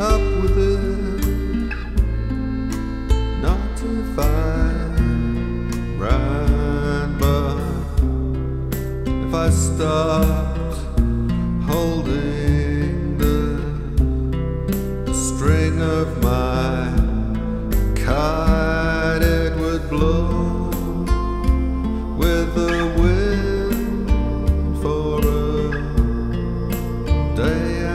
up with it, not to find right, but if I stopped holding the string of my kite, it would blow with the wind for a day.